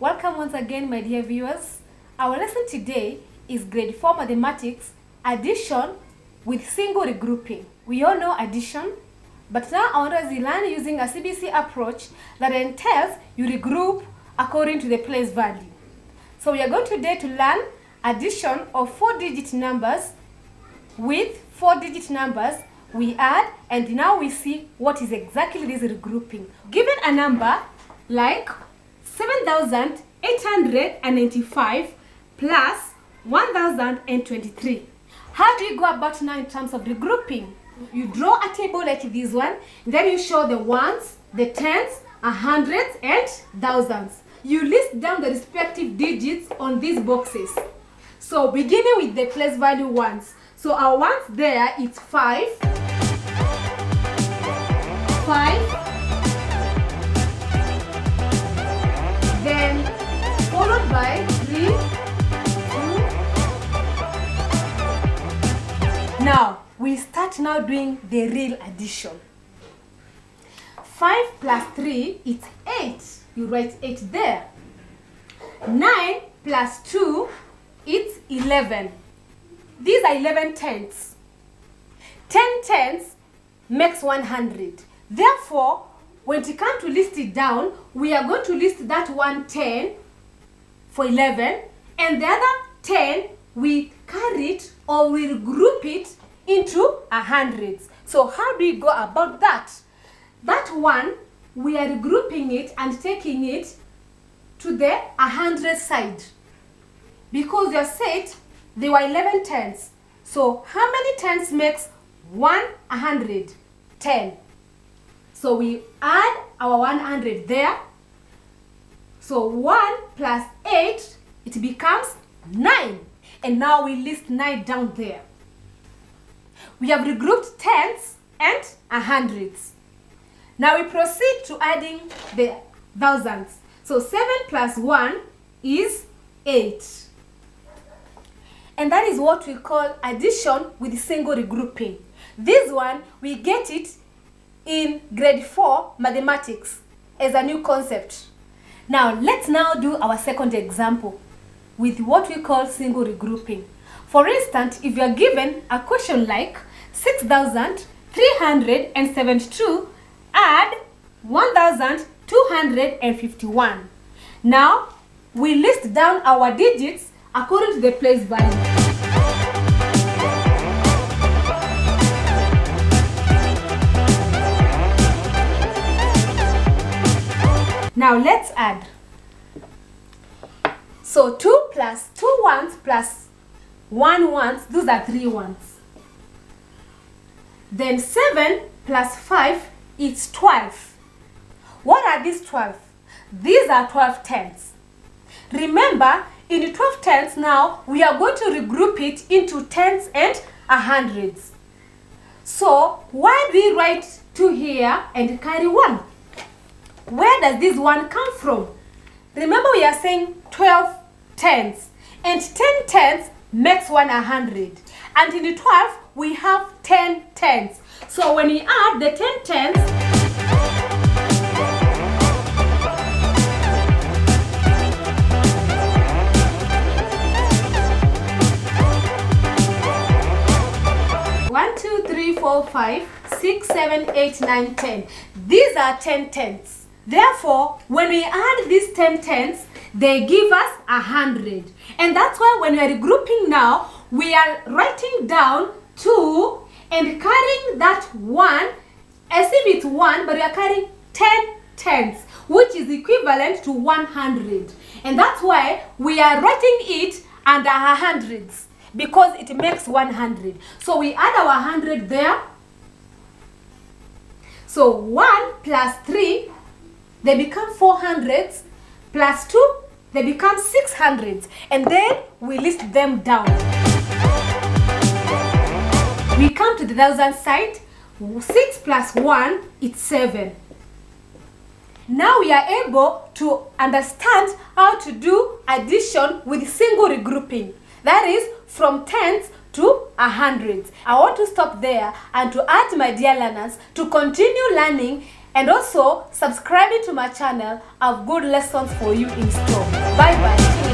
Welcome once again, my dear viewers. Our lesson today is grade 4 mathematics addition with single regrouping. We all know addition, but now I want us to learn using a CBC approach that entails you regroup according to the place value. So we are going today to learn addition of four digit numbers with four digit numbers we add and now we see what is exactly this regrouping. Given a number like 7,895 plus 1,023. How do you go about now in terms of regrouping? You draw a table like this one, then you show the ones, the tens, a hundreds, and thousands. You list down the respective digits on these boxes. So beginning with the place value ones. So our ones there is 5, 5, start now doing the real addition. 5 plus 3 is 8. You write 8 there. 9 plus 2 it's 11. These are 11 tenths. 10 tenths makes 100. Therefore, when it comes to list it down, we are going to list that one 10 for 11 and the other 10 we carry it or we'll group it into a hundreds. So how do we go about that? That one, we are grouping it and taking it to the a 100 side because you said there were 11 tens. So how many tens makes 1 100? 10. So we add our 100 there. So 1 plus 8, it becomes 9. And now we list 9 down there. We have regrouped tens and hundreds. Now we proceed to adding the thousands. So 7 plus 1 is 8. And that is what we call addition with single regrouping. This one, we get it in grade 4 mathematics as a new concept. Now, let's now do our second example with what we call single regrouping. For instance, if you are given a question like 6,372 add 1,251. Now, we list down our digits according to the place value. Now let's add. So 2 plus 2 ones plus 1 ones, those are 3 ones. Then 7 plus 5 is 12. What are these 12? These are 12 tens. Remember, in the 12 tens now, we are going to regroup it into tens and a hundreds. So, why do we write 2 here and carry 1? Where does this 1 come from? Remember we are saying 12 tens. And 10 tens makes 1 100. And in the 12, we have 10 tens. So when we add the 10 tens, One, two, three, four, five, six, seven, eight, nine, ten. These are 10 tenths. Therefore, when we add these 10 tenths, they give us a hundred. And that's why when we are regrouping now, we are writing down two and carrying that one as if it's one, but we are carrying 10 tenths, which is equivalent to 100. And that's why we are writing it under hundreds because it makes 100. So we add our 100 there. So 1 plus 3, they become 400s, plus 2, they become 600s. And then we list them down. We come to the thousand side. 6 plus 1, it's 7. Now we are able to understand how to do addition with single regrouping. That is from tens to a hundreds. I want to stop there and to add my dear learners to continue learning And also, subscribing to my channel, I have good lessons for you in store. Bye bye.